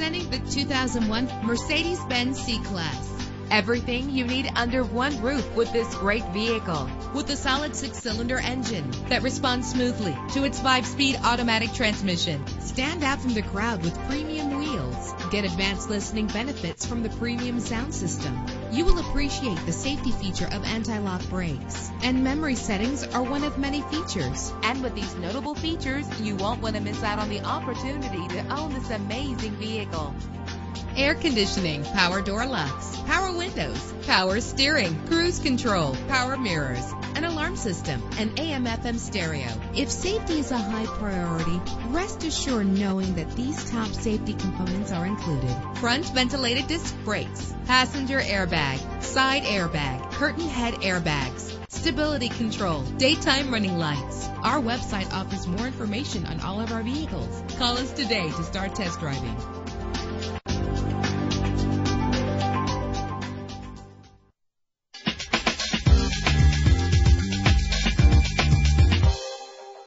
the 2001 Mercedes-Benz C-Class. Everything you need under one roof with this great vehicle. With a solid six-cylinder engine that responds smoothly to its five-speed automatic transmission. Stand out from the crowd with premium wheels. Get advanced listening benefits from the premium sound system. You will appreciate the safety feature of anti-lock brakes. And memory settings are one of many features. And with these notable features, you won't want to miss out on the opportunity to own this amazing vehicle air conditioning, power door locks, power windows, power steering, cruise control, power mirrors, an alarm system, and AM FM stereo. If safety is a high priority, rest assured knowing that these top safety components are included. Front ventilated disc brakes, passenger airbag, side airbag, curtain head airbags, stability control, daytime running lights. Our website offers more information on all of our vehicles. Call us today to start test driving.